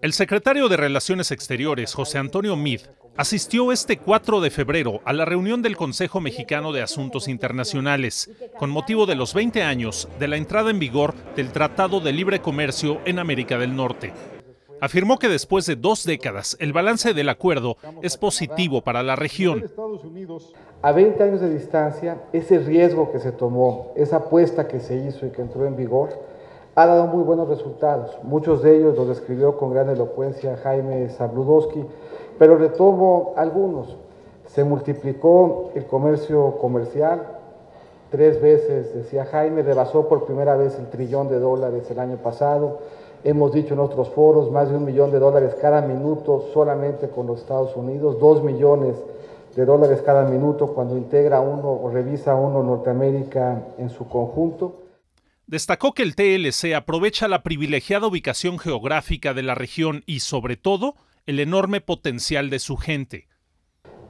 El secretario de Relaciones Exteriores, José Antonio Mid, asistió este 4 de febrero a la reunión del Consejo Mexicano de Asuntos Internacionales, con motivo de los 20 años de la entrada en vigor del Tratado de Libre Comercio en América del Norte. Afirmó que después de dos décadas, el balance del acuerdo es positivo para la región. A 20 años de distancia, ese riesgo que se tomó, esa apuesta que se hizo y que entró en vigor, ha dado muy buenos resultados. Muchos de ellos los describió con gran elocuencia Jaime Zabludowski, pero retomo algunos. Se multiplicó el comercio comercial, tres veces, decía Jaime, rebasó por primera vez el trillón de dólares el año pasado. Hemos dicho en otros foros, más de un millón de dólares cada minuto solamente con los Estados Unidos, dos millones de dólares cada minuto cuando integra uno o revisa uno Norteamérica en su conjunto. Destacó que el TLC aprovecha la privilegiada ubicación geográfica de la región y, sobre todo, el enorme potencial de su gente.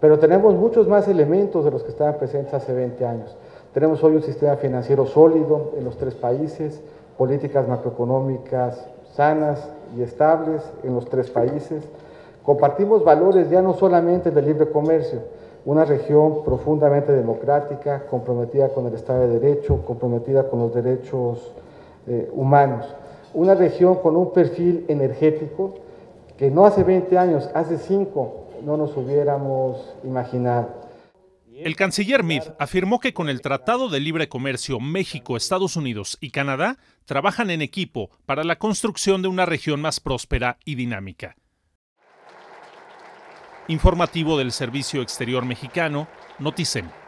Pero tenemos muchos más elementos de los que estaban presentes hace 20 años. Tenemos hoy un sistema financiero sólido en los tres países, políticas macroeconómicas sanas y estables en los tres países. Compartimos valores ya no solamente del libre comercio, una región profundamente democrática, comprometida con el Estado de Derecho, comprometida con los derechos eh, humanos. Una región con un perfil energético que no hace 20 años, hace 5, no nos hubiéramos imaginado. El canciller Mead afirmó que con el Tratado de Libre Comercio México, Estados Unidos y Canadá trabajan en equipo para la construcción de una región más próspera y dinámica. Informativo del Servicio Exterior Mexicano, Noticem.